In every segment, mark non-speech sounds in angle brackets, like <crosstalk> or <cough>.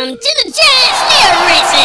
welcome to the Giant Snail Racing!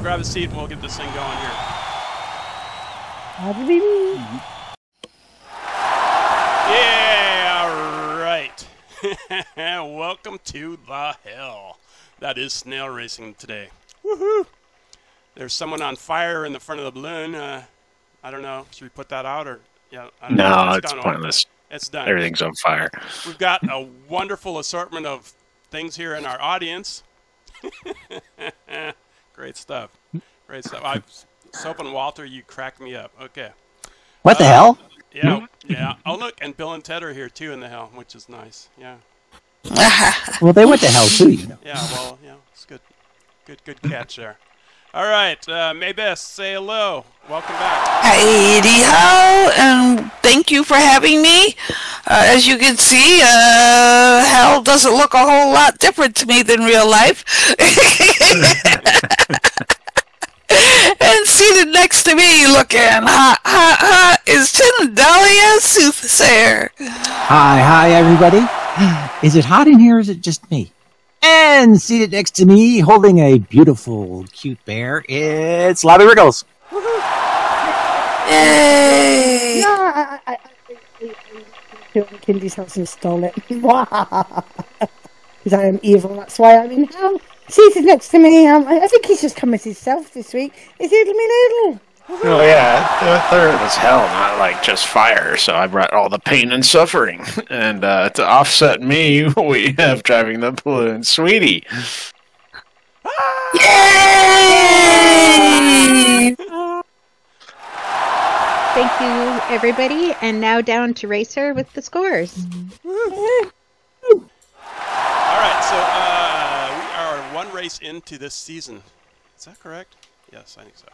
Right, grab a seat and we'll get this thing going here. That'll. Yeah, all right. <laughs> Welcome to the hell. That is snail racing today. Woohoo! There's someone on fire in the front of the balloon. Uh, I don't know. Should we put that out or? Yeah. I don't know. No, it's done. pointless. It's done. Everything's on fire. We've got a wonderful assortment of things here in our audience. <laughs> Great stuff. Great stuff. I, Soap and Walter, you crack me up. Okay. What the Uh, hell? Yeah, yeah. Oh, look, and Bill and Ted are here too in the hell, which is nice. Yeah, <laughs> Well, they went to hell too, you know. yeah. Well, yeah, it's good, good, good catch there. All right, uh, Mae Best, say hello. Welcome back. Heidi ho, and thank you for having me. Uh, as you can see, uh, hell doesn't look a whole lot different to me than real life. <laughs> and seated next to me, looking hot, hot, hot, is Tindalia Soothsayer. Hi, hi, everybody. <sighs> Is it hot in here or is it just me? And seated next to me, holding a beautiful, cute bear, it's Lobbie Riggles. Yay! No, I, I, I, Kindy's house and stole it. <laughs> Because I am evil, that's why I'm in hell. Seated next to me, um, I I think he's just come as himself this week. Is Oodlemi Noodle? Oh yeah, I thought it was hell, not like just fire. So I brought all the pain and suffering, <laughs> and uh, to offset me, <laughs> we have driving the balloon, sweetie. Yay! Thank you, everybody. And now down to Racer with the scores. All right, so uh, we are one race into this season. Is that correct? Yes, I think so.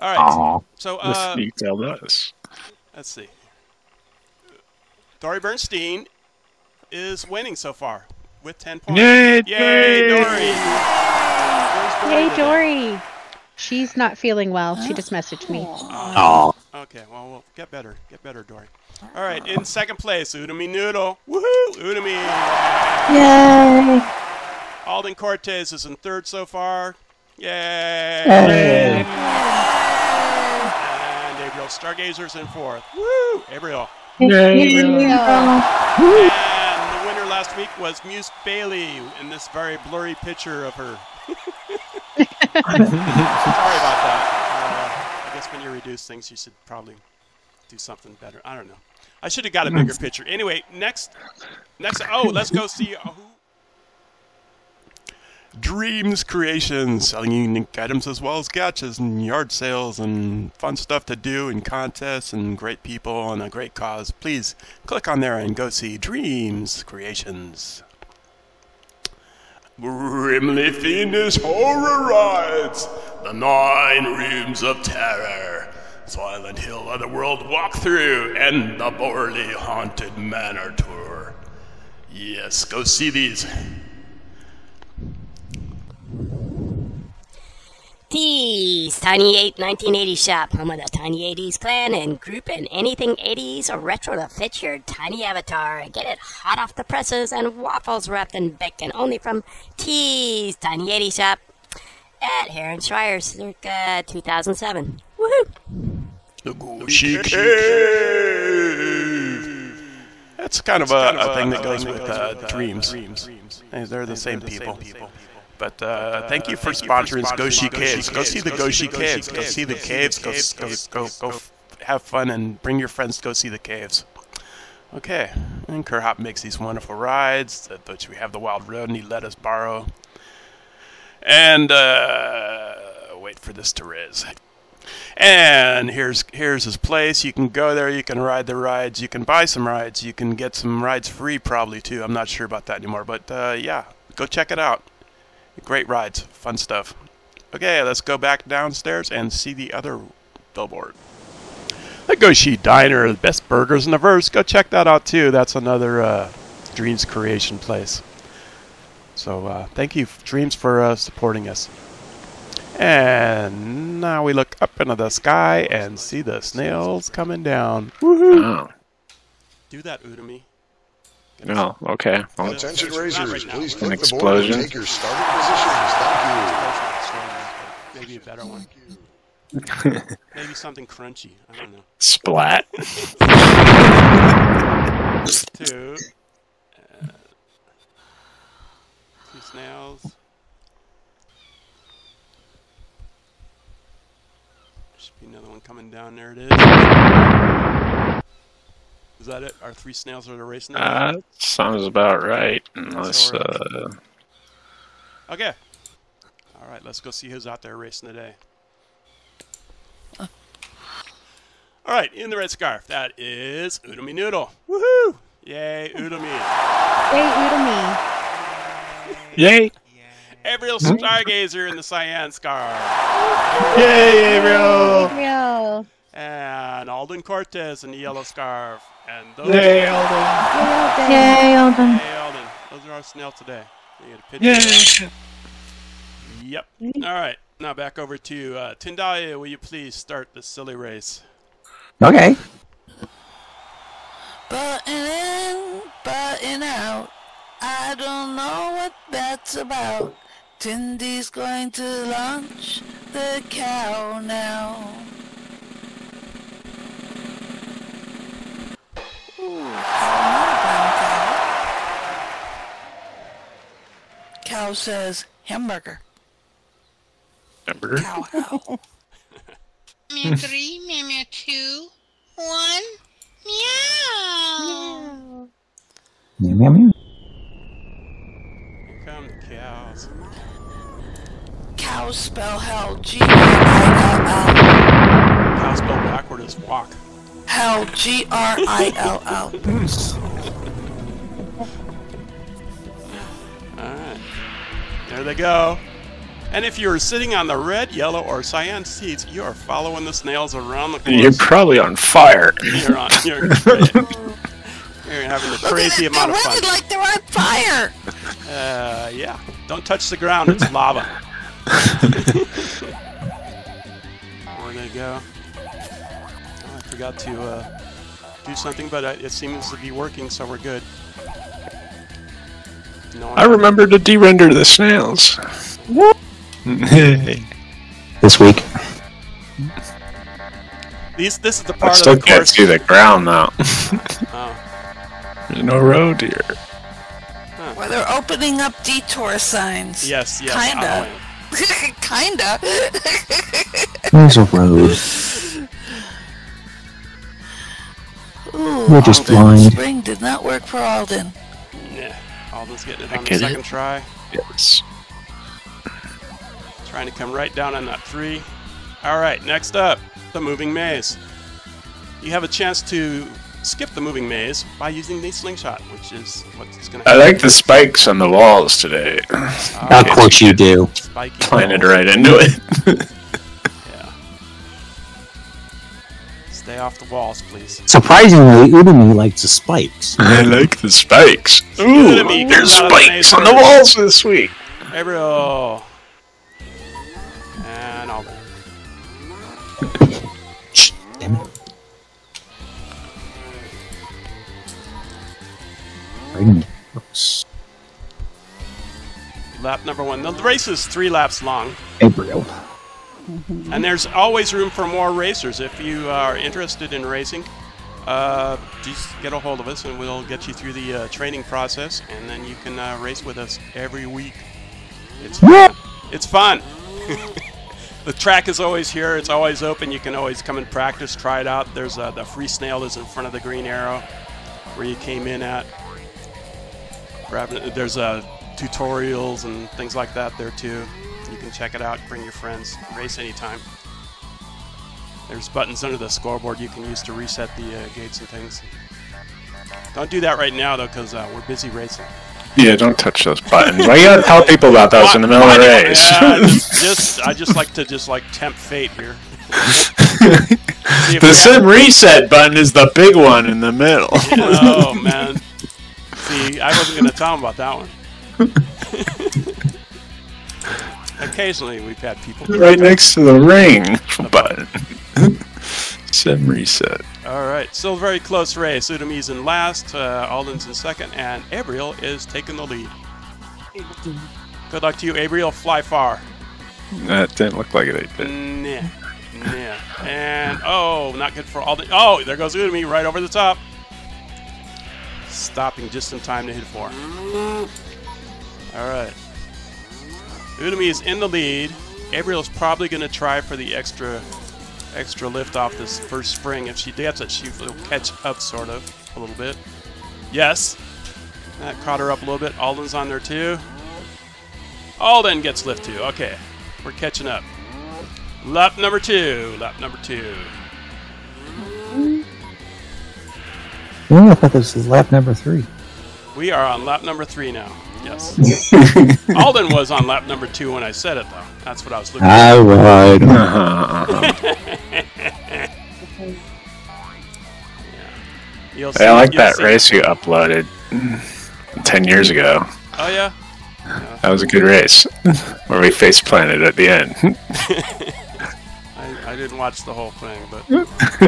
All right. Aw, So this uh, detailed us. let's see. Dory Bernstein is winning so far with 10 points. Yay, Yay, Dory! Dory! Dory Yay. Dory! She's not feeling well. She just messaged me. Oh, Okay, well, we'll get better. Get better, Dory. All right, in second place, Oodlemi Noodle. Woohoo! Oodlemi! Yay! Alden Cortes is in third so far. Yay! Yay. And Abriel Stargazer's in fourth. Woo! Gabriel. And the winner last week was Muse Baily in this very blurry picture of her. Sorry about that. Uh, I guess when you reduce things, you should probably do something better. I don't know. I should have got a bigger picture. Anyway, next, next. Oh, let's go see uh, who. Dreams Creations, selling unique items as well as gotchas and yard sales and fun stuff to do and contests and great people and a great cause. Please click on there and go see Dreams Creations. Grimly Fiendish Horror Rides, the nine rooms of terror, Silent Hill Otherworld Walkthrough, and the Borley Haunted Manor Tour. Yes, go see these. Tease, Tiny 8 1980 shop, home of the Tiny 80s clan and group and anything 80s or retro to fit your tiny avatar. Get it hot off the presses and waffles wrapped in bacon only from Tease, Tiny 80 shop at Heron Shire circa 2007. Woohoo! The Gucci Cave. That's kind of a, a thing that goes with uh, dreams. Hey, They're the same people. But uh, thank you for sponsoring Goshi Caves. Go see the Goshi Caves. Go see the caves. Go go go go have fun, and bring your friends to go see the caves. Okay, and Kerhop makes these wonderful rides, which we have the Wild Road, and he let us borrow. And uh, wait for this to riz. And here's here's his place. You can go there. You can ride the rides. You can buy some rides. You can get some rides free probably too. I'm not sure about that anymore, but uh, yeah, go check it out. Great rides, fun stuff. Okay, let's go back downstairs and see the other billboard. The Goshi Diner, the best burgers in the verse. Go check that out too. That's another uh, Dreams creation place. So uh, thank you, Dreams, for uh, supporting us. And now we look up into the sky and see the snails coming down. Woohoo! Oh, Do that, Oodlemi. No, okay. Well, Attention It's raisers, right now. please An click the board and explosion. take your starting positions. Thank Maybe a better one. Maybe something crunchy. I don't know. splat. Two. Uh, two snails. Should be another one coming down. There it is. Is that it? Our three snails are racing. today? Uh, sounds about right. Unless, alright. uh, Okay. All right, let's go see who's out there racing today. All right, in the red scarf, that is Oodlemi Noodle. Woohoo! Yay, Oodlemi. Hey, Oodlemi. yay! Abriel Stargazer in the cyan scarf. Yay, Abriel! Real. And Alden Cortez in the yellow scarf. And those Yay, Alden! Yay, Alden. Hey, Alden. Those are our snail today. You get a picture. Yay! Yep. All right, now back over to uh, Tindaya. Will you please start the silly race? Okay. Button in, button out. I don't know what that's about. Tindy's going to launch the cow now. Cow? Cow says hamburger. Hamburger? Cow how? <laughs> Meow three, meow meow two, one, meow. Meow, meow, meow. Here come the cows. Cow spell hell. G R I Cow spelled backward is walk. L L. Hell. G R I L L. <laughs> Alright. There they go. And if you're sitting on the red, yellow, or cyan seats, you are following the snails around the course. You're probably on fire. You're on. You're, <laughs> you're having a crazy They're amount of running fun. like they're on fire. Uh, yeah. Don't touch the ground. It's lava. <laughs> Where they go? I forgot to uh, do something, but it seems to be working, so we're good. No I remember to de-render the snails. I <laughs> This week. These, this is the part still of the can't see the ground though. <laughs> Oh, There's no road here. Well, they're opening up detour signs. yes, yes. Kinda. <laughs> Kinda. There's a road. Ooh, We're just Alden blind. Spring did not work for Alden. Yeah. Alden's getting it I on the get second it. try. Yes. Trying to come right down on that three. All right, next up, the moving maze. You have a chance to skip the moving maze by using the slingshot, which is what's going to I like the spikes on the walls today. Of course you do. spiky Planted balls. right into it. <laughs> Stay off the walls, please. Surprisingly, Oodlemi likes the spikes. I like the spikes. Good Ooh, to me. there's Come out of the maze spikes on the walls this week. Ariel. And Alden. Shh, damn it. Right in the books. Lap number one. The race is three laps long. April. And there's always room for more racers. If you are interested in racing, uh, just get a hold of us and we'll get you through the uh, training process, and then you can uh, race with us every week. It's fun. It's fun. <laughs> The track is always here. It's always open. You can always come and practice, try it out. There's uh, the free snail is in front of the green arrow where you came in at. There's uh, tutorials and things like that there too. Can check it out. Bring your friends. Race anytime. There's buttons under the scoreboard you can use to reset the uh, gates and things. Don't do that right now though, because uh, we're busy racing. Yeah, don't touch those buttons. Why you gotta tell people about those in the middle of the race? yeah, <laughs> just I just like to just like tempt fate here. The sim reset button is the big one in the middle. <laughs> Oh man. See, I wasn't gonna tell him about that one. <laughs> Occasionally, we've had people. right next to the ring <laughs> button. <laughs> sim reset. All right, still very close race. Oodlemi's in last, uh, Alden's in second, and Abriel is taking the lead. Good luck to you, Abriel. Fly far. That didn't look like it. Did. Nah, nah. And oh, not good for Alden. Oh, there goes Oodlemi right over the top. Stopping just in time to hit four. All right. Oodlemi is in the lead. Abriel's probably going to try for the extra extra lift off this first spring. If she gets it, she will catch up sort of a little bit. Yes. That caught her up a little bit. Alden's on there too. Alden gets lift too. Okay. We're catching up. Lap number two. Lap number two. I thought this was lap number three. We are on lap number three now. Yes. <laughs> Alden was on lap number two when I said it, though. That's what I was looking ah, at. All right. <laughs> You'll Hey, I like you'll that see- race you uploaded ten years ago. Oh yeah. That was a good race where we face planted at the end. <laughs> I, I didn't watch the whole thing, but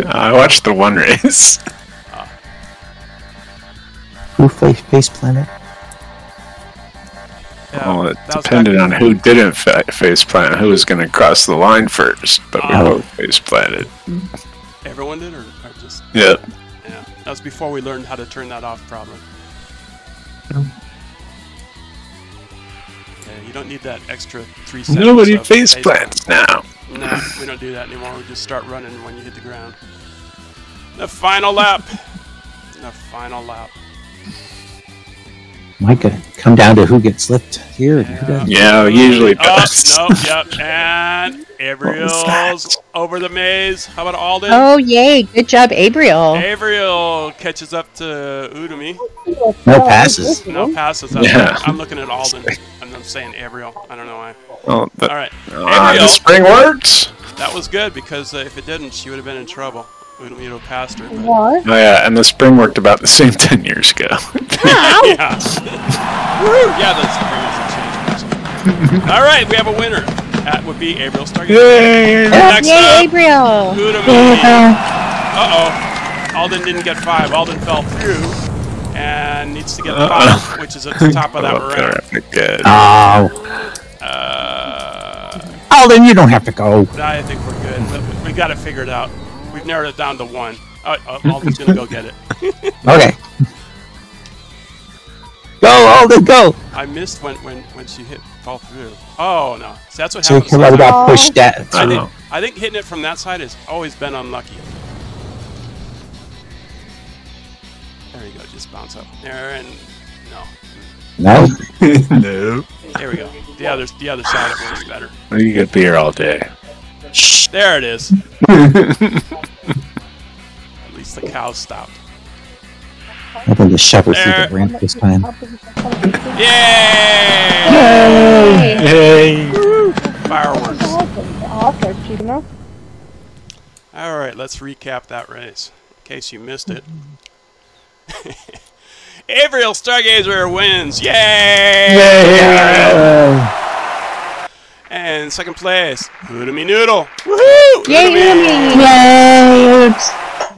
I watched the one race. Who face face planet? Yeah, well, it depended on who didn't fa- face plant, who was going to cross the line first. But we Oh. both face planted. Everyone did, or, or just Yep. yeah. That was before we learned how to turn that off, Problem. Yeah, you don't need that extra three seconds. Nobody of face face plants now. No, we don't do that anymore. We just start running when you hit the ground. The final lap. The final lap. Might come down to who gets lift here and who doesn't. Yeah, it usually Oh, does. no, yep. <laughs> And Abriel's over the maze. How about Alden? Oh, yay. Good job, Abriel. Abriel catches up to Oodlemi. No passes. <laughs> No passes. I'm, Yeah. I'm looking at Alden. And I'm saying Abriel. I don't know why. Well, the, All right. ah, the spring works. That was good because uh, if it didn't, she would have been in trouble. Oodlemi would have passed her. but- What? Oh yeah, and the spring worked about the same <laughs> ten years ago. yeah. Woo! <laughs> Yeah, the spring hasn't changed much. All right, we have a winner. That would be Abriel Stargazer. Yay! Next Yay, up, Abriel. Uh-oh. Alden didn't get five. Alden fell through and needs to get Uh-oh. five, which is at the top of that Oh, ramp. terrific, Good. Oh, Uh, oh, then you don't have to go. I think we're good. We got to figure it figured out. We've narrowed it down to one. Uh, uh, <laughs> Alden's gonna go get it. <laughs> Okay. Go, Alden, go. I missed when, when, when she hit fall through. Oh no, See, that's what So happens. you got sometimes. pushed that. I I think. I think hitting it from that side has always been unlucky. There you go, just bounce up there and no. No. <laughs> no. There we go. The other the other side it works better. You could be here all day. There it is. <laughs> At least the cows stopped. I think the shepherd through the ramp this time. Yay! Hey. Fireworks. Awesome, you? All right, let's recap that race in case you missed it. <laughs> Abriel Stargazer wins! Yay! And second place, Oodlemi Noodle. Woohoo! Yay, Oodlemi! Yay.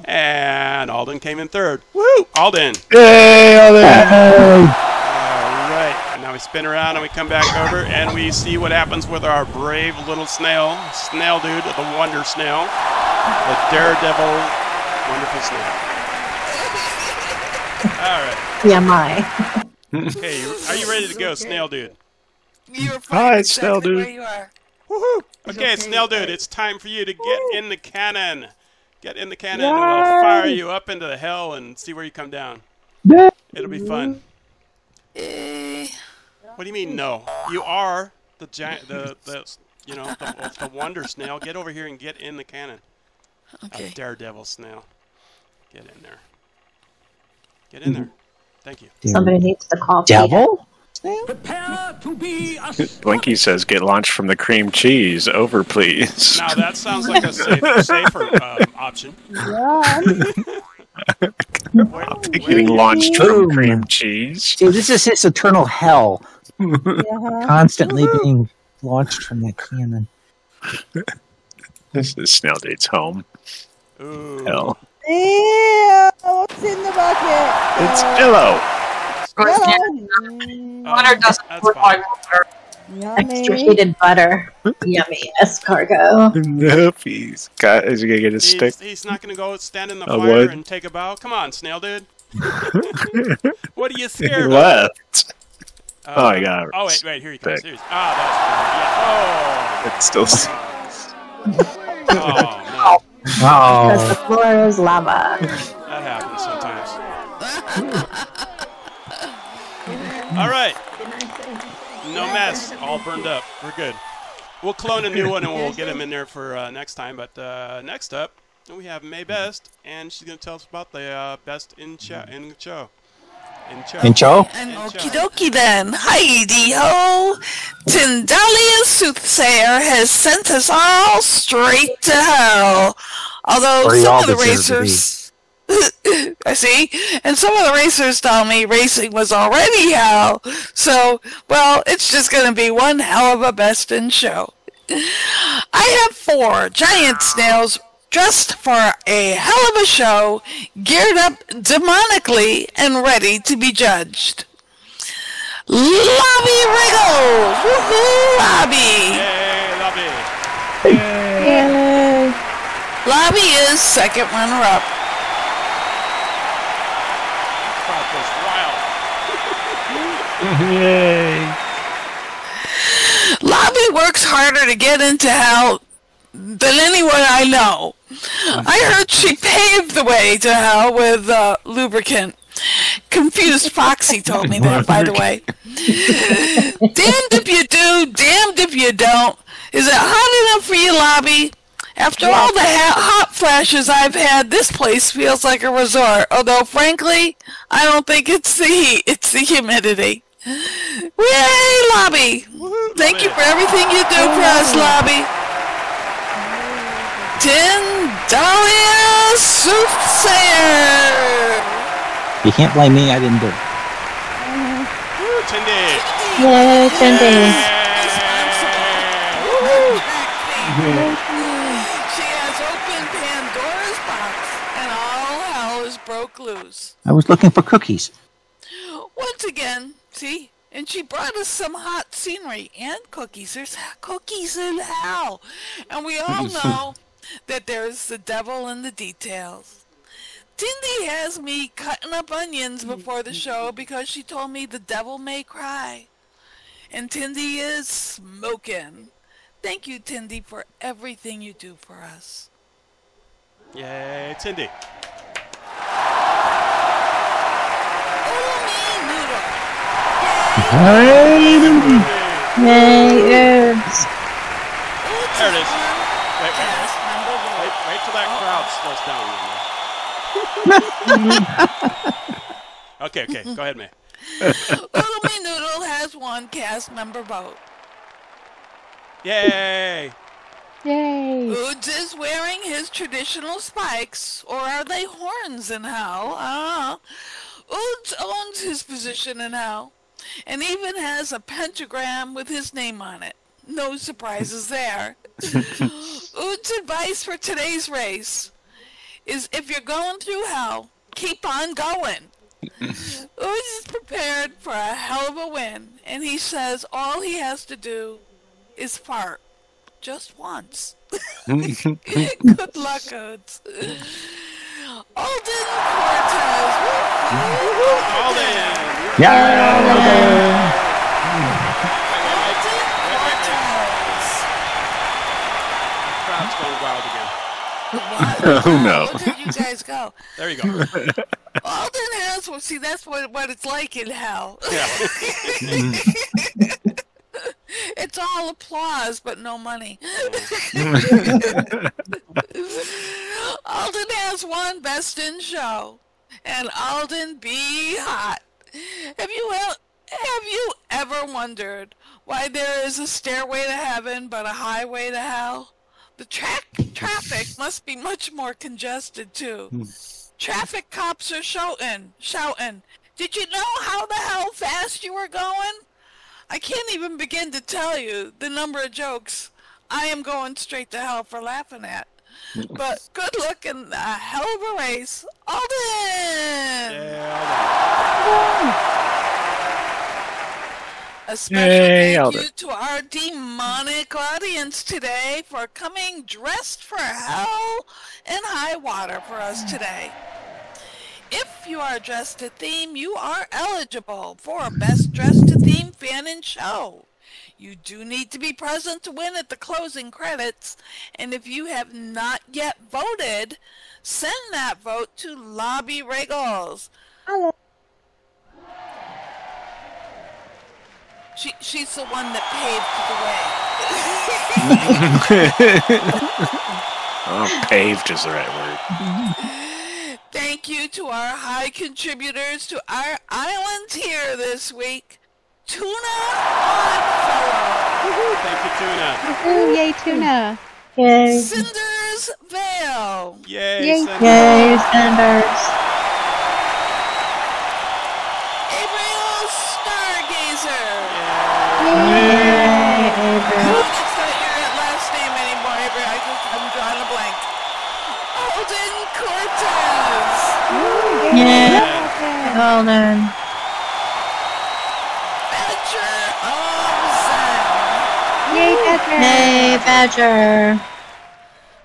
And Alden came in third. Woo! Alden. Yay! All that. All right. And now we spin around and we come back over and we see what happens with our brave little snail, snail dude, the wonder snail, the daredevil, wonderful snail. All right. Yeah, my. hey, are you ready to go, snail dude? You're Hi, fine Snell exactly dude. where you are. Woohoo! Okay, Snail Dude, it's time for you to get in the cannon. Get in the cannon, and we'll fire you up into the hell and see where you come down. It'll be fun. Eh, What do you mean, no? You are the giant, the the you know the, the wonder snail. Get over here and get in the cannon. okay. A daredevil snail. Get in there. Get in there. Thank you. Somebody needs to call Devil? <laughs> Blinky says, "Get launched from the cream cheese. Over, please." Now that sounds like a safer, <laughs> safer um, option. Yeah. <laughs> Where- Getting launched from cream cheese. See, this is his eternal hell. Uh-huh. Constantly being launched from that cannon. This is Snail Dude's home. Ooh. Hell, Ew, what's in the bucket? it's Jello. Hello. Water doesn't That's work fine. like water. Yummy. Extra heated butter. <laughs> Yummy escargot. Nope, he's got. Is he gonna get his He's, stick? he's not going to go stand in the A fire what? and take a bow. Come on, snail dude. <laughs> What are you He scared of? left. Uh, Oh, I got it. Oh wait, wait. Here he comes. Back. Here he's, ah, that's It's still. yeah. Oh, oh Because the Oh, floor is lava. <laughs> All right. No mess. All burned up. We're good. We'll clone a new one and we'll get him in there for uh, next time. But uh, next up, we have Mae Best, and she's going to tell us about the uh, best in cha- in the show. In show. in Cho? And okie dokie then. Heidi ho! Tindalia Soothsayer has sent us all straight to hell. Although Where some of the deserve to racers. <laughs> I see. And some of the racers tell me racing was already hell. So, well, it's just going to be one hell of a best in show. <laughs> I have four giant snails dressed for a hell of a show, geared up demonically and ready to be judged. Lobbie Riggles! Woohoo, Lobbie! Yay, Lobbie. Yay. Lobbie is second runner up. Crowd goes wild. Yay! Lobbie works harder to get into hell than anyone I know. I heard she paved the way to hell with uh, lubricant. Confused Foxy told me that, by the way. <laughs> damned if you do, damned if you don't. Is it hot enough for you, Lobbie? After all the ha- hot flashes I've had, this place feels like a resort. Although, frankly, I don't think it's the heat, it's the humidity. Yay, Lobbie! Thank you for everything you do for us, Lobbie. Tin Dahlia Soothsayer! You can't blame me, I didn't do it. Woo, Tindy. Yay, Cindy. She has opened Pandora's box, and all hell is broke loose. I was looking for cookies. Once again, see? And she brought us some hot scenery and cookies. There's cookies in hell. And we all know that there's the devil in the details. Tindy has me cutting up onions before the show because she told me the devil may cry. And Tindy is smoking. Thank you, Tindy, for everything you do for us. Yay, Tindy. Yay, herbs. There it is. Wait, wait, wait. Wait, till that crowd slows down. okay, okay, go ahead, Mae. Little Me Noodle has one cast member vote. Yay! Yay. Oods is wearing his traditional spikes, or are they horns in hell? Don't. Oods owns his position in hell, and even has a pentagram with his name on it. No surprises there. <laughs> <gasps> Oods' advice for today's race is if you're going through hell, keep on going. <laughs> Oods is prepared for a hell of a win, and he says all he has to do is fart. Just once. <laughs> Good luck, Oods. Alden Cortes. Alden. Yeah, Alden. Alden Cortes. Crowd's <laughs> going wild again. Who knows? You guys go. There you go. <laughs> Alden has well. See, that's what what it's like in hell. Yeah. <laughs> it's all applause, but no money. Alden has one best in show. And Alden be hot. Have you have you ever wondered why there is a stairway to heaven but a highway to hell? The track traffic must be much more congested too. Hmm. Traffic cops are shouting, shouting. Did you know how the hell fast you were going? I can't even begin to tell you the number of jokes I am going straight to hell for laughing at. But good luck in a hell of a race, Alden. Yeah, A special Yay, thank Alden. you to our demonic audience today for coming dressed for hell and high water for us today. If you are dressed to theme, you are eligible for a Best Dressed to Theme Fan and Show. You do need to be present to win at the closing credits, and if you have not yet voted, send that vote to Lobbie Riggles. Hello. She, she's the one that paved the way. <laughs> oh, paved is the right word. Thank you to our high contributors to our island here this week. Tuna Oddfellow. Thank you, Tuna. Ooh, yay, tuna. Yay. Cinders Vale. Yay, Yay. Cindy. Yay, Sanders. Abriel Stargazer. Yay, Oh, Avery. that's not your last name anymore, Avery. I just, I'm drawing a blank. Alden Cortes. Yeah. Alden. Badger Zen. Yay, Badger. Yay, Badger.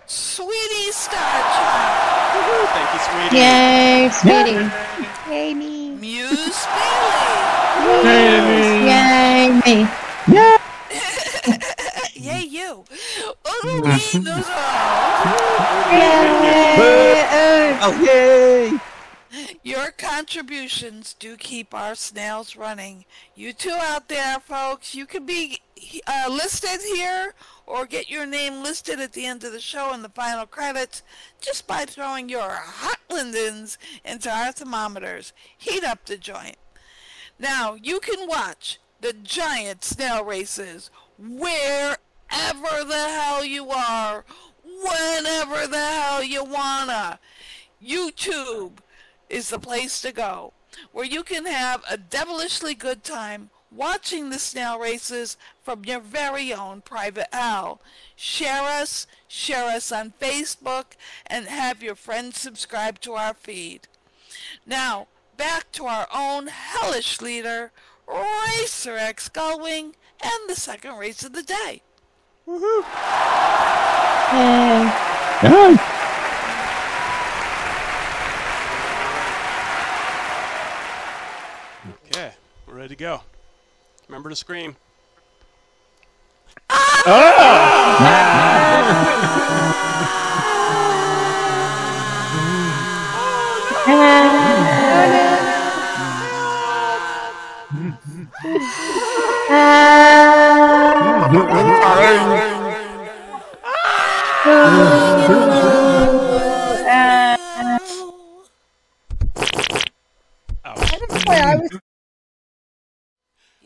Sweetie Starchild. Thank you, sweetie. Yay, Sweetie. Yay, me. Muse Baily. Yay, me. Yay, <laughs> you. Louie Noodle. Yay. Oh, yay! Your contributions do keep our snails running. You two out there, folks, you can be uh, listed here or get your name listed at the end of the show in the final credits just by throwing your hot lindens into our thermometers. Heat up the joint. Now, you can watch the giant snail races wherever the hell you are, whenever the hell you wanna. YouTube is the place to go, where you can have a devilishly good time watching the snail races from your very own private hell. Share us, share us on Facebook, and have your friends subscribe to our feed. Now, back to our own hellish leader, RacerX Gullwing, and the second race of the day. Yay. Yay! Okay, we're ready to go. Remember to scream. Ah. That's why I was.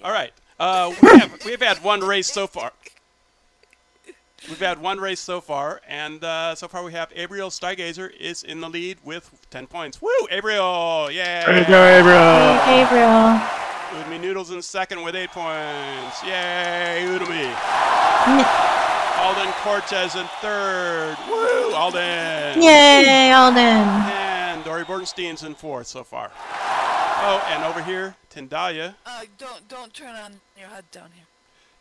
All right. Uh, we have we've had one race so far. We've had one race so far, and uh, so far we have Abriel Stargazer is in the lead with 10 points. Woo, Abriel! Yeah! There you go, Gabriel. Gabriel. Oodlemi Noodles in second with 8 points. Yay, Oodlemi! <laughs> Alden Cortes in third. Woo, Alden! Yay, Alden. And Dory Bordenstein's in fourth so far. Oh, and over here, Tindaya. Uh, don't don't turn on your HUD down here.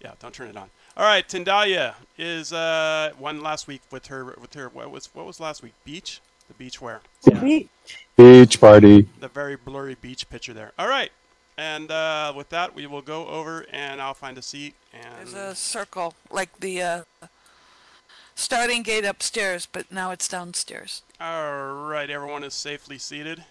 Yeah, don't turn it on. All right, Tindaya is uh, won last week with her with her what was what was last week? Beach, the beach wear, Sweet. Beach party. the very blurry beach picture there. All right, and uh, with that we will go over and I'll find a seat and There's a circle like the uh, starting gate upstairs, but now it's downstairs. All right, everyone is safely seated.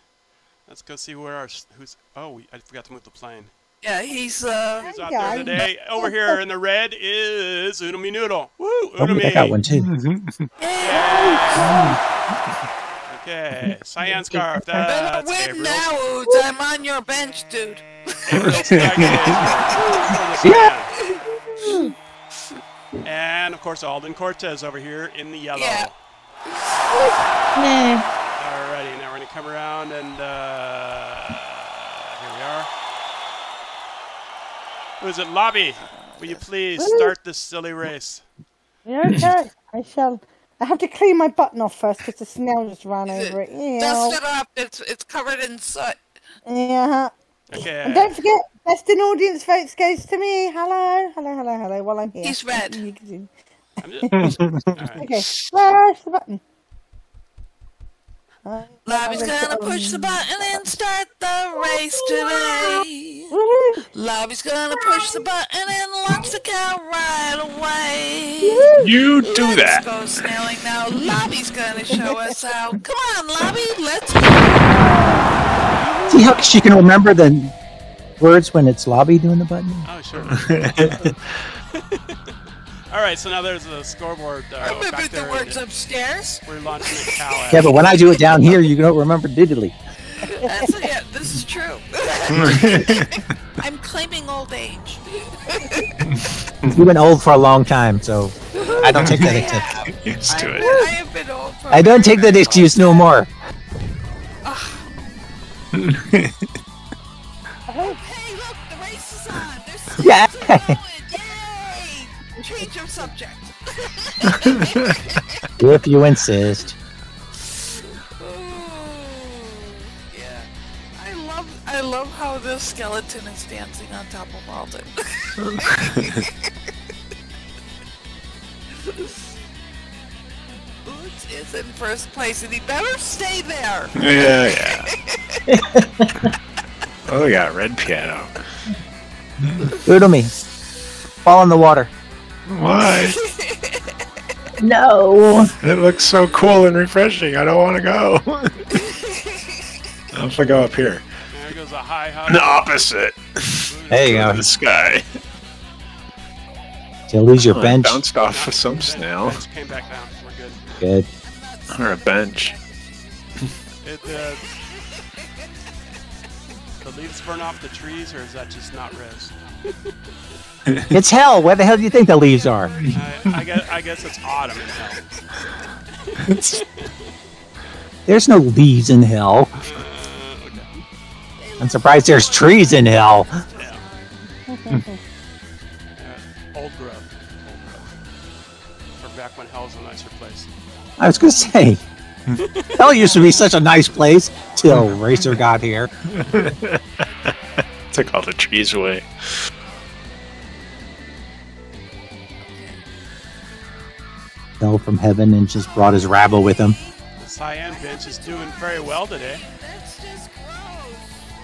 Let's go see where our who's. Oh, we, I forgot to move the plane. Yeah, he's uh. Who's out there today? Over here in the red is Oodlemi Noodle. Woo, Oh, Oodlemi. I got one too. <laughs> Okay, cyan scarf. Better That's win Gabriel's. now, Oods. I'm on your bench, dude. <laughs> Yeah. And of course, Alden Cortes over here in the yellow. Yeah. Alrighty, now we're gonna come around and uh, here we are. Who is it? Lobbie. Will you please start this silly race? Yeah, okay. I shall. I have to clean my button off first because the snail just ran over it. Dust Yeah. it up. It's it's covered in soot. Yeah. Okay. And don't forget, best in audience votes goes to me. Hello, hello, hello, hello. While I'm here. He's red. You can do- I'm just, <laughs> alright. Okay, where's the button? Lobbie's gonna push the button and start the race today. Woohoo! Lobbie's gonna push the button and launch the car right away. You do Let's that. go snailing now. Lobbie's gonna show <laughs> us how. Come on, Lobbie, let's go. See how she can remember the words when it's Lobbie doing the button? Oh, sure. <laughs> All right, so now there's a scoreboard uh, Remember back the there. words upstairs? We're launching a cow. <laughs> Yeah, but when I do it down here, you don't remember digitally. That's yeah, this is true. <laughs> I'm claiming old age. You've been old for a long time, so I don't take that excuse. Used to it. I have been old for I don't take that excuse no more. <laughs> Hey, look, the race is on. There's Yeah. Going. Yay! Change of subject. <laughs> If you insist. yeah. I love I love how this skeleton is dancing on top of Alden. <laughs> Oots is in first place and he better stay there. Yeah, yeah. <laughs> oh, yeah, red piano. Doodle me. Fall in the water. Why? <laughs> No. It looks so cool and refreshing. I don't want to go. <laughs> I'll have to go up here. There goes a high hop. The opposite. There you go. The sky. To lose your Oh, I bench. Bounced off of some snail. Just came back down. We're good. Good. Or a bench. It, uh, the leaves burn off the trees, or is that just not res? <laughs> <laughs> It's hell. Where the hell do you think the leaves are? I, I guess I guess it's autumn in <laughs> hell. There's no leaves in hell. Uh, okay. I'm surprised there's trees in hell. Yeah. <laughs> Uh, old growth. Old growth. From back when hell was a nicer place. I was gonna say, hell used to be such a nice place till Racer got here. Took all the trees away. Fell from heaven and just brought his rabble with him. The cyan bench is doing very well today. That's just gross.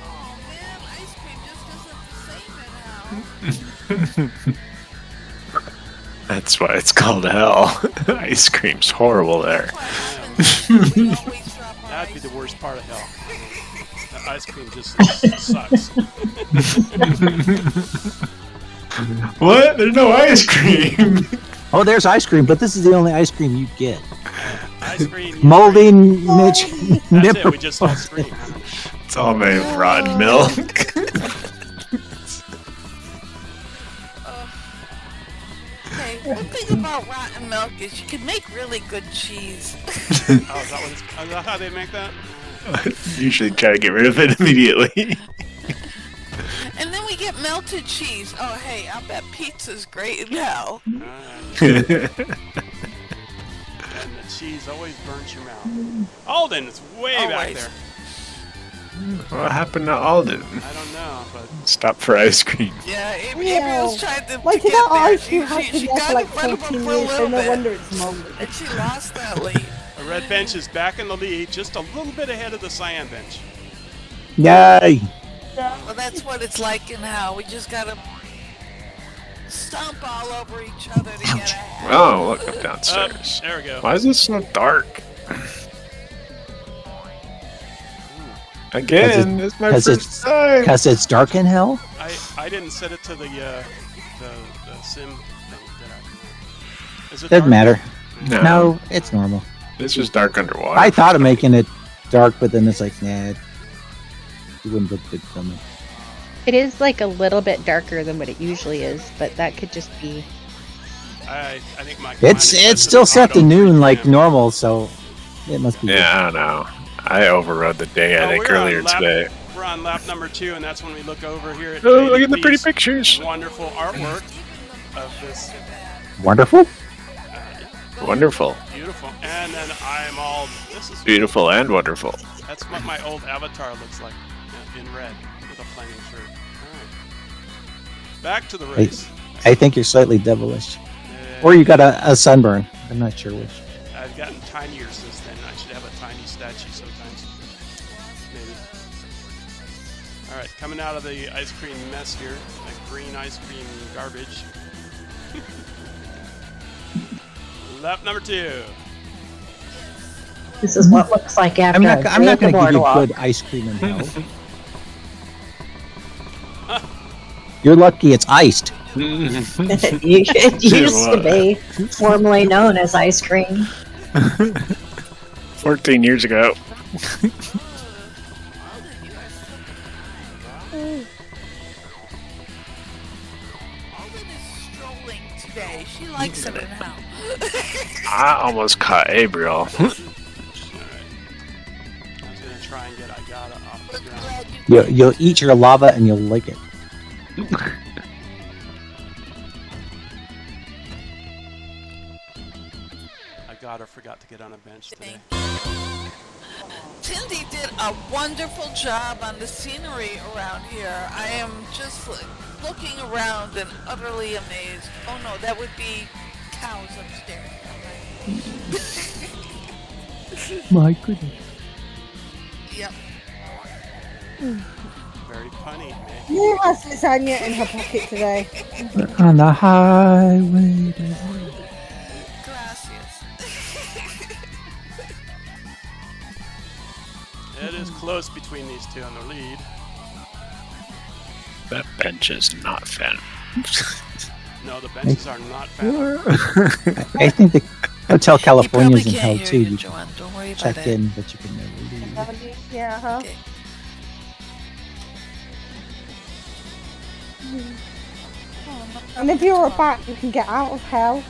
Oh man, ice cream just isn't the same in hell. That's why it's called hell. <laughs> Ice cream's horrible there. We always drop our That'd be the worst part of hell. That ice cream just sucks. <laughs> What? There's no ice cream. <laughs> Oh, there's ice cream, but this is the only ice cream you get. Ice cream. <laughs> Moldy Mitch That's it. We just all scream. It's all made of rotten oh. milk. <laughs> Oh, hey, one thing about rotten milk is you can make really good cheese. <laughs> Oh, is that, what it's, is that how they make that? Usually try to get rid of it immediately. And then we get melted cheese. Oh, hey, I bet pizza's great in hell. Uh, and the cheese always burns your mouth. Alden, it's way back there. what happened to Alden? I don't know, but Stop for ice cream. Yeah, Amy, Yeah. Amy was trying to, Like to get there. ice She, cream has she, been she got like in front of 14 him for a years, so little no bit, wonder it's moldy. and she lost that <laughs> lead. the red bench is back in the lead, just a little bit ahead of the cyan bench. Yay! Well, that's what it's like in hell. We just gotta stomp all over each other to get ahead. Oh, look, I'm downstairs. there we go. Why is this so dark? Again, it's my Because first it's, time. 'cause it's dark in hell? I, I didn't set it to the uh, the, the sim thing, did Is it Doesn't dark? matter. No. No, it's normal. It's just dark underwater. I thought of making it dark, but then it's like, nah, it wouldn't look good for me. It is like a little bit darker than what it usually is, but that could just be. I, I think my It's it's still set to auto. noon like normal, so it must be. Yeah, I don't know. I overrode the day, I Oh, think, earlier lap- today. We're on lap number two, and that's when we look over here at Oh, look at the pretty pictures. Wonderful artwork of this Wonderful. Wonderful. beautiful. And then I'm all. This is Beautiful and wonderful. That's what my old avatar looks like uh, in red with a flaming shirt. Alright. Back to the I, race. I think you're slightly devilish, or you got a, a sunburn. I'm not sure which. I've gotten tinier since then. I should have a tiny statue sometimes. Maybe. Alright, coming out of the ice cream mess here. The green ice cream garbage. <laughs> Lap number two. This is what looks like after I'm not. I I'm not going a to give you boardwalk. good ice cream in hell. <laughs> You're lucky it's iced. <laughs> <laughs> it it used to be formerly known as ice cream. <laughs> 14 years ago. Alden is strolling today. She likes it in. I almost caught Abriel. I was gonna try and get Agata off the ground. You, you'll eat your lava and you'll like it. Agata forgot to get on a bench today. Tindy did a wonderful job on the scenery around here. I am just looking around and utterly amazed. Oh no, that would be cows upstairs. My goodness. Yep. Oh, Very punny, man. Who has lasagna in her pocket today? On the highway. Gracias. It is close between these two on the lead. That bench is not fun. No, the benches are not found. <laughs> I think the Hotel California's in hell too. you, You Joanne. Don't worry about check it. in, but you can never leave. Yeah, huh? Okay. And if you're a bat, you can get out of hell.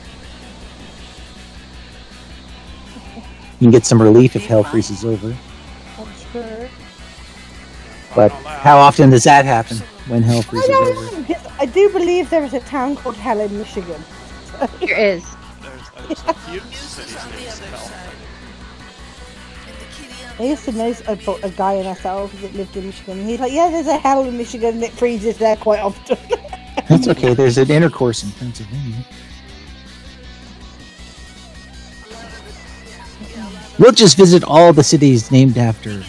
You can get some relief if hell freezes over. That's true. But how often does that happen when hell freezes don't over? know, I do believe there is a town called Hell in Michigan. There is. There's, there's a I used to know a, bo- a guy in SL that lived in Michigan. He's like, yeah, there's a hell in Michigan and it freezes there quite often. <laughs> That's okay. There's an intercourse in Pennsylvania. We'll just visit all the cities named after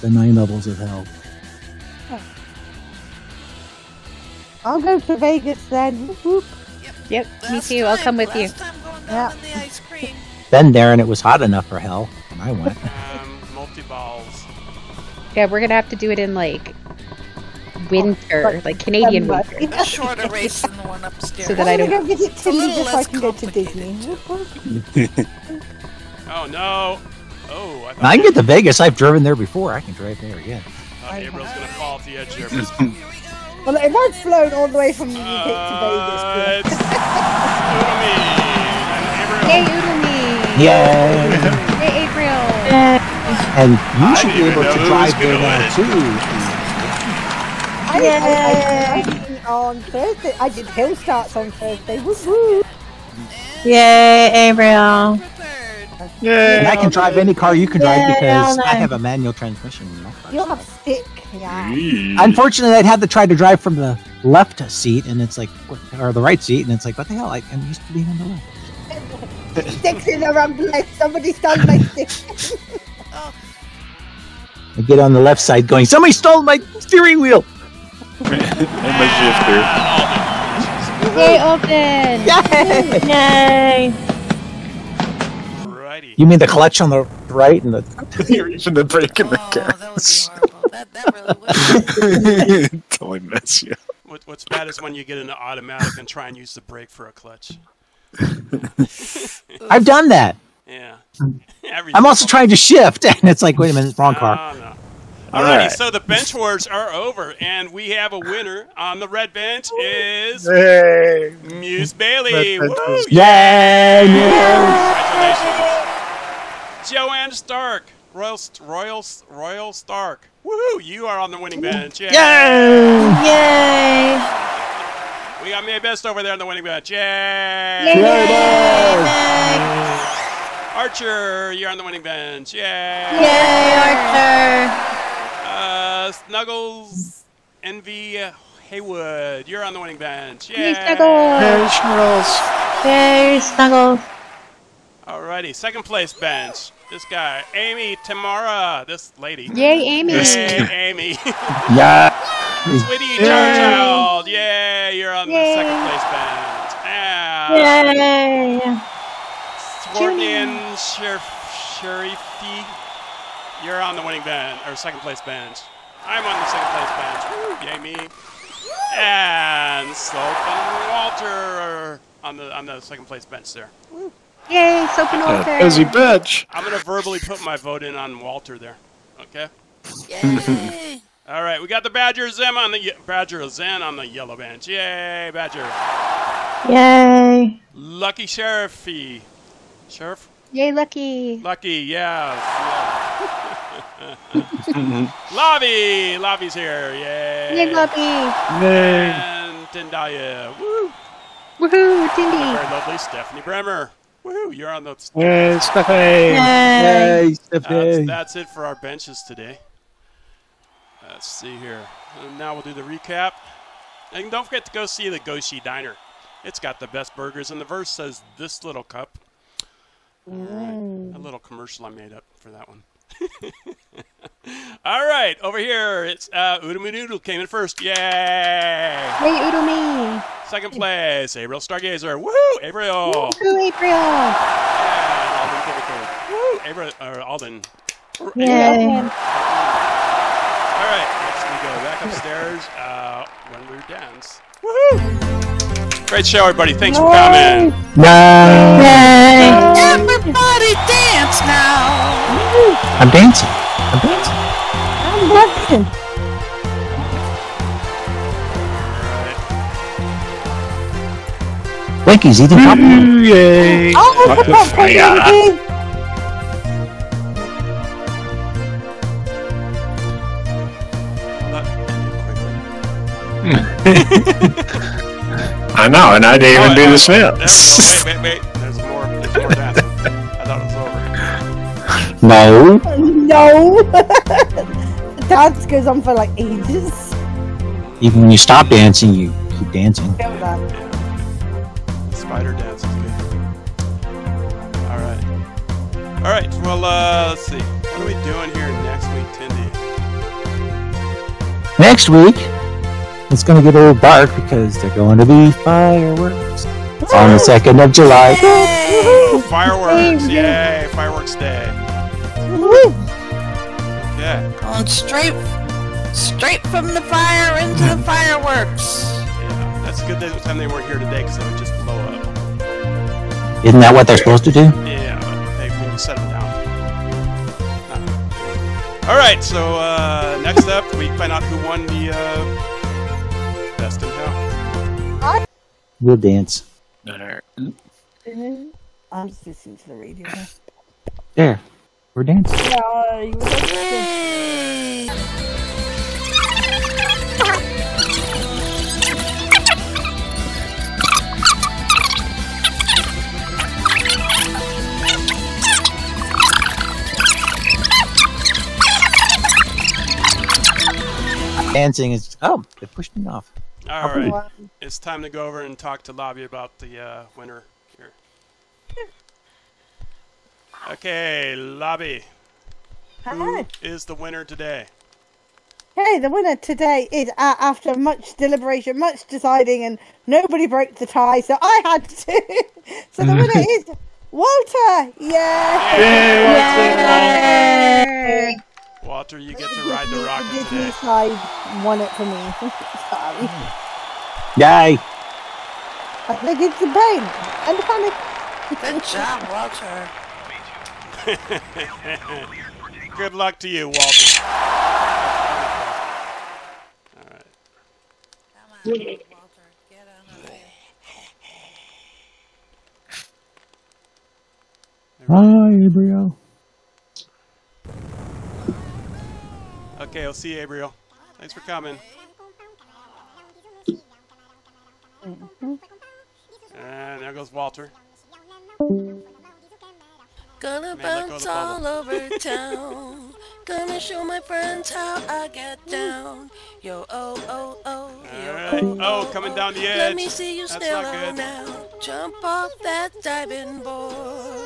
the nine levels of hell. I'll go to Vegas then. Whoop, whoop. Yep, me Last too. I'll come with you. last time going down in the ice cream. Been there and it was hot enough for hell when I went. <laughs> Multi balls. Yeah, we're gonna have to do it in like winter, like Canadian winter. A shorter race than the one upstairs. So that I I'm gonna don't. go visit Tilly little just so I can go to Disney. Whoop, whoop. <laughs> Oh no! Oh, I I can get to Vegas. I've driven there before. I can drive there again. thought Abriel's gonna fall off the edge there. <laughs> Well, if I'd flown all the way from the UK Uh, to Vegas, it's Oodlemi and Yay, Abriel. Oodlemi! Yay! Yay, Abriel! And you should be able to drive was there now win. too. I, uh, I, I, I, on Thursday, I did hill starts on Thursday. Woo woo! Yay, Abriel. And I can drive any car you can drive Yeah, because I have a manual transmission. you know. You'll have a stick. Yeah. Unfortunately, I'd had to try to drive from the left seat, and it's like, or the right seat, and it's like, what the hell? I, I'm used to being on the left. <laughs> Sticks in the wrong place. Somebody stole my <laughs> stick. <laughs> I get on the left side, going, somebody stole my steering wheel. <laughs> and my shifter. Yay, Alden! Yay! Righty. You mean the clutch on the right and the <laughs> You're the brake in the Oh, that would be gas. horrible. That, that really would. <laughs> totally mess you. What, what's bad is when you get into automatic and try and use the brake for a clutch. I've done that. Yeah. <laughs> I'm also trying to shift, <laughs> and it's like, wait a minute, wrong car. Oh, no. All Alrighty, right. so the bench wars are over, and we have a winner on the red bench is Hey. Muse Baily. Woo! was- Yay! Congratulations. Joanne Stark, Royal Royal Royal Stark. Woohoo! You are on the winning bench. Yay! Yay! We got Mae Best over there on the winning bench. Yay! Archer, you're on the winning bench. Yay! Yay, Archer! Uh, Snuggles, Envy, Haywood, you're on the winning bench. Yay! Yay, Snuggles! Hey, Charles. Yay, Snuggles! Alrighty, second place bench. This guy, Amy Tamara, this lady. Yay, Amy! Yay, Amy. <laughs> Yeah. Sweetie Starchild, yay, you're on the second place bench. And Yay! Swartnian Sherif, Sherifi, you're on the winning bench, or second place bench. I'm on the second place bench. Woo, yay me. And Slope and Walter are on the on the second place bench there. Yay, Soap and A Walter! busy bitch. I'm gonna verbally put my vote in on Walter there. Okay. Yay! <laughs> All right, we got the Badger Zen on the ye- Badger Zen on the yellow bench. Yay, Badger. Yay! Lucky Sheriffy. Sheriff? Yay, Lucky! Lucky, yeah. yeah. Lobbie! Lobbie's here. Yay. Yay, Lobbie! And Tindalia. Woo. Woohoo, The Tindy! very lovely Stephanie Brimmer. Woohoo, you're on the. Hey, Stephanie. Yay! Yay, That's, Stephanie. that's it for our benches today. Let's see here. And now we'll do the recap. And don't forget to go see the Goshi Diner. It's got the best burgers, and the verse says this little cup. All right. A little commercial I made up for that one. <laughs> All right, over here it's uh, Oodlemi Noodle came in first. Yay! Oodlemi! Second place, Abriel Stargazer. Woohoo, Abriel! Woohoo, Abriel! And Alden came in third. Woo, Abriel, or Alden. Yay! All right, next we go back upstairs uh, when we dance. Woohoo! Great show, everybody. Thanks for coming. No. Yay! Everybody dance now! I'm dancing. I'm dancing. I'm dancing. Blinky's eating popcorn. Yay. Oh, Lots look at fire. that, That I know, and I didn't even Oh, do yeah. the There we snails. go. Wait, wait, wait. There's more. There's more dancing. I thought it was over. No. No. the <laughs> dance goes on for like ages. Even when you stop dancing, you keep dancing. Feel that. The spider dance is good. All right. All right. Well, uh, let's see. What are we doing here next week, Tindy? Next week, it's going to get a little dark because they're going to be fireworks on the 2nd of July. Fireworks! Yay! Fireworks Day. Woo. Okay. Going straight, straight from the fire into the fireworks. Yeah, that's good that time they weren't here today because they would just blow up. Isn't that what they're supposed to do? Yeah, but they when you set them down. All right, so uh, next up we find out who won the uh, in hell. We'll dance. I'm just listening to the radio. There. We're dancing. Dancing is. Oh, they pushed me off. All right, it's time to go over and talk to Lobbie about the uh, winner here. <laughs> Okay, Lobbie. Who Hi. is the winner today? Hey, the winner today is uh, after much deliberation, much deciding, and nobody broke the tie, so I had to. <laughs> so the winner <laughs> is Walter. Yay! Walter, you get to ride the The rocket Disney today. slide won it for me. <laughs> Sorry. Yay! I think it's the pain and the panic. Good job, Walter. <laughs> Good luck to you, Walter. All right. Come on, Walter. Get on the way. Hi, Abriel. Okay, I'll see you, Abriel. Thanks for coming. And there goes Walter. Gonna Man, go of bounce all over town. Gonna show my friends how I get down. Yo, oh, oh, oh. Yo, Alright. Oh, oh, Oh, coming down the oh. edge. Let edge. me see you That's still not good. now. Jump off that diving board.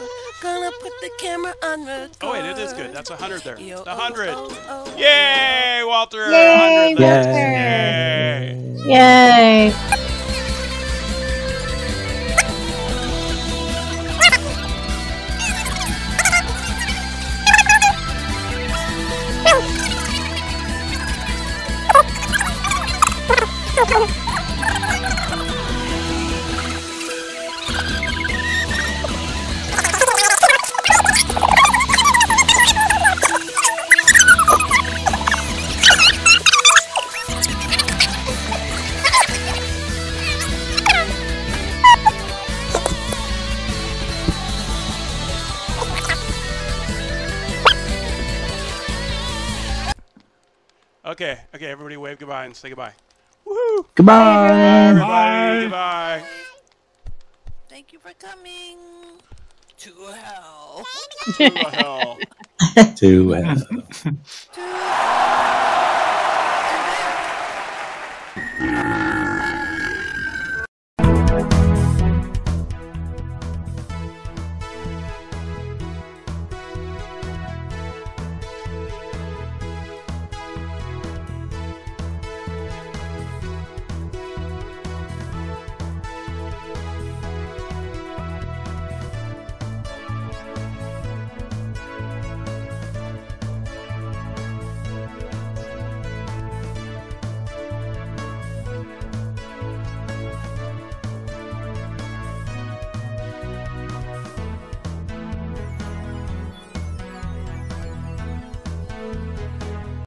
Gonna put the camera on record. Oh, wait, it is good. That's a 100 there. Yo, The oh, 100. oh, oh. Yay, Walter! Yay, 100 Walter. Yay. Yay! Okay, okay, everybody wave goodbye and say goodbye. Woohoo! Goodbye. Everybody, goodbye. Thank you for coming to hell. To hell. <laughs> To hell. To